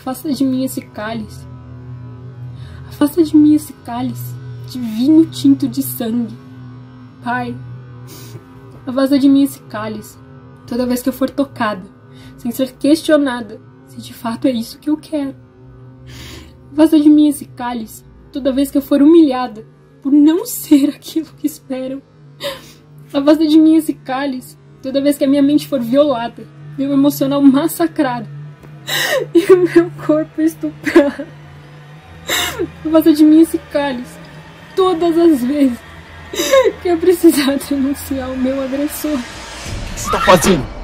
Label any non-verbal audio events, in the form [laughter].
Afasta de mim esse cálice. Afasta de mim esse cálice de vinho tinto de sangue. Pai, afasta de mim esse cálice toda vez que eu for tocada, sem ser questionada se de fato é isso que eu quero. Afasta de mim esse cálice toda vez que eu for humilhada por não ser [laughs] aquilo que esperam. Afasta de mim esse cálice toda vez que a minha mente for violada, meu emocional massacrado [laughs] e o meu corpo estuprado. Afasta de mim esse cálice todas as vezes que eu precisar denunciar o meu agressor. O que você tá fazendo?